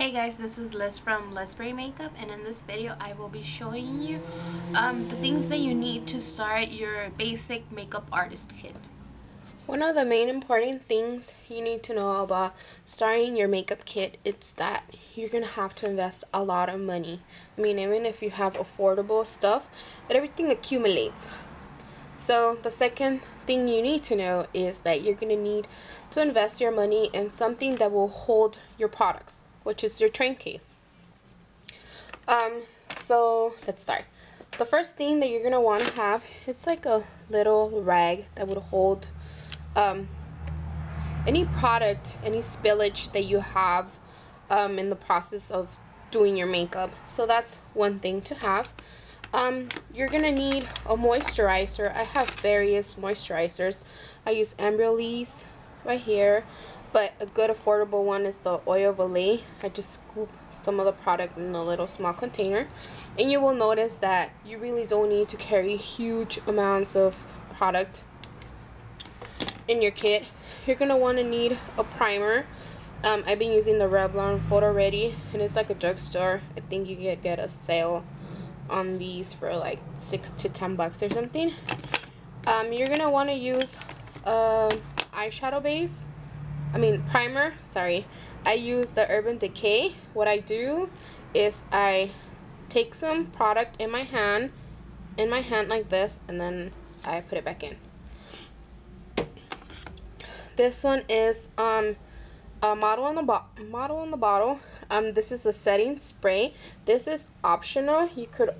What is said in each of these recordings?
Hey guys, this is Liz from Lizberry Makeup and in this video I will be showing you um, the things that you need to start your basic makeup artist kit. One of the main important things you need to know about starting your makeup kit is that you're going to have to invest a lot of money. I mean, even if you have affordable stuff, but everything accumulates. So the second thing you need to know is that you're going to need to invest your money in something that will hold your products which is your train case. Um, so let's start. The first thing that you're to want to have, it's like a little rag that would hold um, any product, any spillage that you have um, in the process of doing your makeup. So that's one thing to have. Um, you're to need a moisturizer. I have various moisturizers. I use Embryolisse right here. But a good affordable one is the Oil Olay. I just scoop some of the product in a little small container. And you will notice that you really don't need to carry huge amounts of product in your kit. You're going to want to need a primer. Um, I've been using the Revlon Photo Ready and it's like a drugstore. I think you could get a sale on these for like 6 to 10 bucks or something. Um, you're going to want to use a eyeshadow base I mean primer, sorry. I use the Urban Decay. What I do is I take some product in my hand, in my hand like this, and then I put it back in. This one is um a model on the model on the bottle. Um, this is a setting spray. This is optional. You could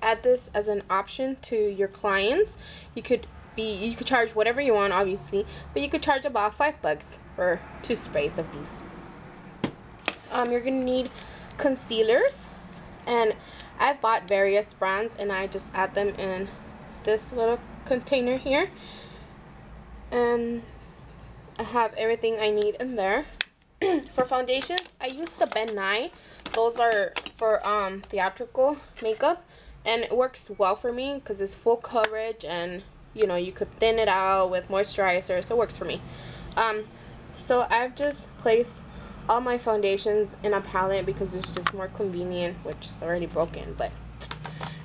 add this as an option to your clients. You could be you could charge whatever you want obviously but you could charge about five bucks for two sprays of these. Um, you're gonna need concealers and I've bought various brands and I just add them in this little container here and I have everything I need in there. For foundations I use the Ben Nye. Those are for um, theatrical makeup and it works well for me because it's full coverage and you know you could thin it out with moisturizer so it works for me. Um, so I've just placed all my foundations in a palette because it's just more convenient which is already broken but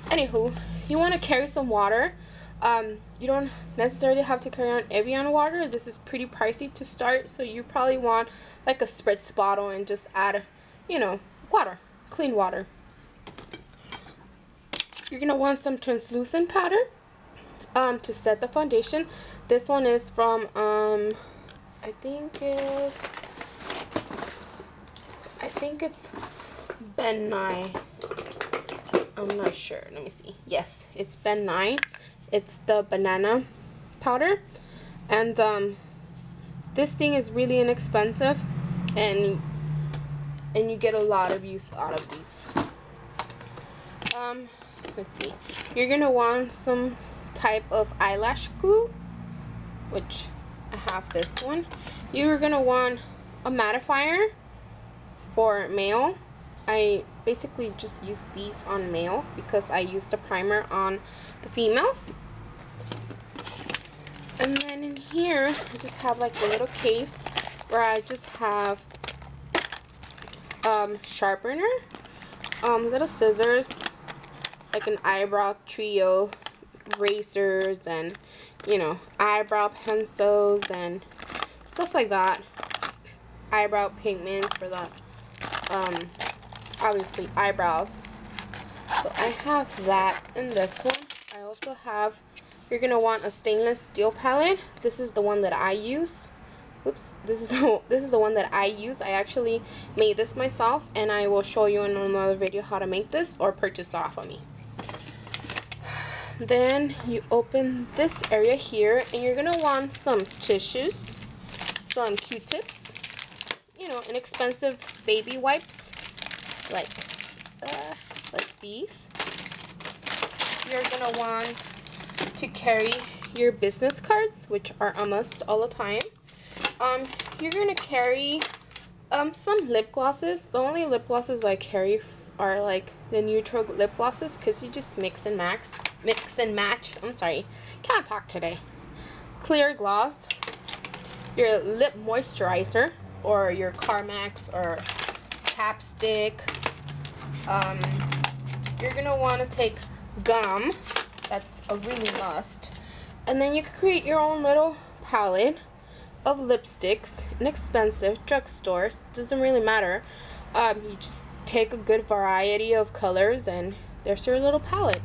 anywho you want to carry some water. Um, you don't necessarily have to carry on Evian water. This is pretty pricey to start so you probably want like a spritz bottle and just add you know water clean water. You're gonna want some translucent powder um, to set the foundation. This one is from, um, I think it's, I think it's Ben Nye. I'm not sure. Let me see. Yes, it's Ben Nye. It's the banana powder. And um, this thing is really inexpensive. And, and you get a lot of use out of these. Um, let's see. You're going to want some type of eyelash glue, which I have this one. You're going to want a mattifier for male. I basically just use these on male because I used the primer on the females. And then in here, I just have like a little case where I just have um, sharpener, um, little scissors, like an eyebrow trio razors and, you know, eyebrow pencils and stuff like that. Eyebrow pigment for the, um, obviously eyebrows. So I have that in this one. I also have, you're going to want a stainless steel palette. This is the one that I use. Oops, this is the this is the one that I use. I actually made this myself and I will show you in another video how to make this or purchase it off of me then you open this area here and you're gonna want some tissues some q-tips you know inexpensive baby wipes like uh, like these. You're gonna want to carry your business cards which are a must all the time. Um you're gonna carry um some lip glosses. The only lip glosses I carry are like the neutral lip glosses because you just mix and max mix and match. I'm sorry, can't talk today. Clear gloss, your lip moisturizer, or your Carmex or chapstick. Um, you're to want to take gum. That's a really must. And then you can create your own little palette of lipsticks. Inexpensive, drugstores, doesn't really matter. Um, you just take a good variety of colors and there's your little palette.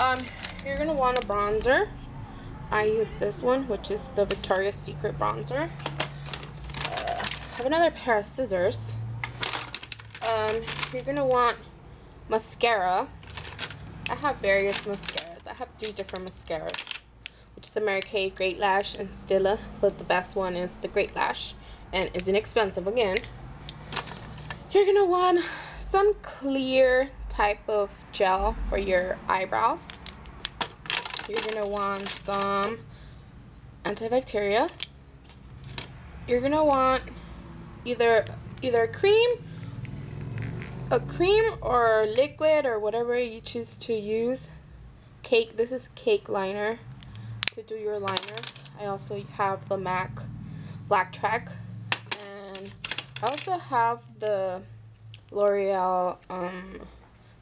Um, you're going to want a bronzer. I use this one, which is the Victoria's Secret bronzer. Uh, I have another pair of scissors. Um, you're going to want mascara. I have various mascaras. I have three different mascaras, which is the Mary Kay Great Lash and Stila, but the best one is the Great Lash and is inexpensive again. You're to want some clear type of gel for your eyebrows. You're to want some antibacterial. You're to want either either cream a cream or liquid or whatever you choose to use. Cake, this is cake liner to do your liner. I also have the MAC Black Track I also have the L'Oreal um,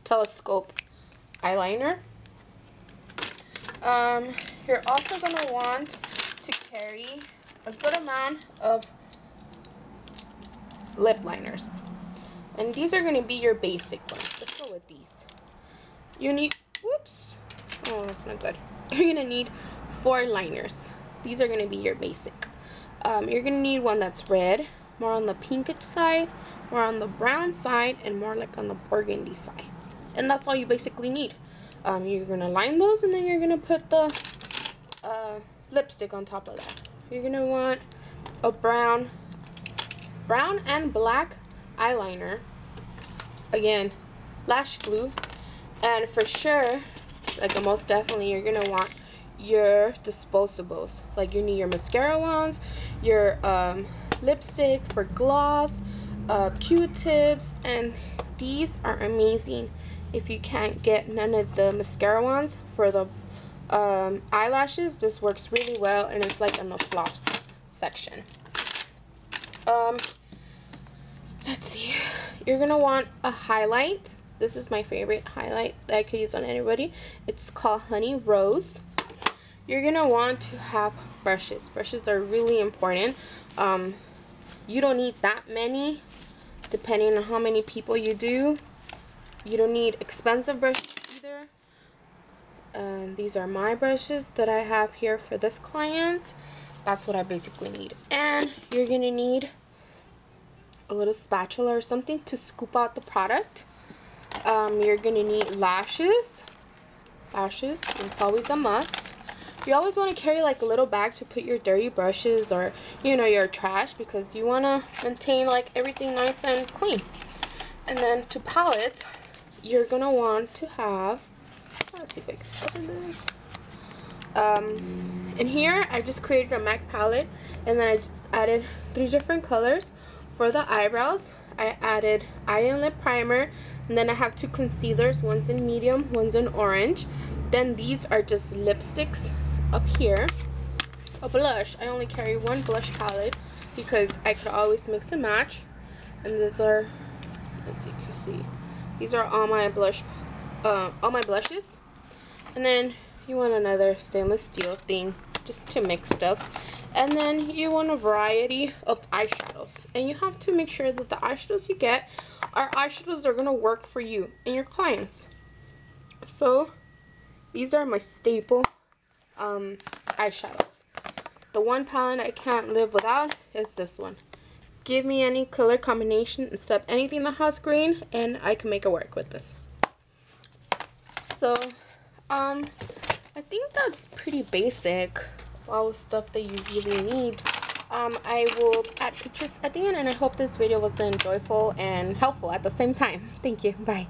Telescope eyeliner. Um, you're also going to want to carry a good amount of lip liners. And these are going to be your basic ones. Let's go with these. You need, whoops. Oh, that's not good. You're going to need four liners. These are going to be your basic. Um, you're going to need one that's red, more on the pinkish side, more on the brown side, and more like on the burgundy side. And that's all you basically need. Um, you're going to line those, and then you're going to put the uh, lipstick on top of that. You're going to want a brown, brown and black eyeliner. Again, lash glue. And for sure, like most definitely, you're going to want your disposables. Like you need your mascara ones, your um, lipstick for gloss, uh, Q-tips, and these are amazing if you can't get none of the mascara ones for the um, eyelashes. This works really well and it's like in the floss section. Um, let's see. You're gonna want a highlight. This is my favorite highlight that I could use on anybody. It's called honey rose. You're gonna want to have brushes. Brushes are really important. Um, you don't need that many depending on how many people you do you don't need expensive brushes either and these are my brushes that I have here for this client that's what I basically need and you're gonna need a little spatula or something to scoop out the product. Um, you're going to need lashes. Lashes, it's always a must. You always want to carry like a little bag to put your dirty brushes or, you know, your trash because you want to maintain like everything nice and clean. And then to palettes, you're going to want to have, let's see if I can open this. Um, in here, I just created a MAC palette and then I just added three different colors for the eyebrows, I added eye and lip primer. And then I have two concealers. One's in medium, one's in orange. Then these are just lipsticks up here. A blush. I only carry one blush palette because I could always mix and match. And these are, let's see, you see. These are all my blush, uh, all my blushes. And then you want another stainless steel thing just to mix stuff. And then you want a variety of eyeshadows. And you have to make sure that the eyeshadows you get are eyeshadows that are going to work for you and your clients. So these are my staple um, eyeshadows. The one palette I can't live without is this one. Give me any color combination except anything that has green and I can make it work with this. So, um, I think that's pretty basic all the stuff that you really need. Um, I will add pictures at the end and I hope this video was enjoyable and helpful at the same time. Thank you. Bye.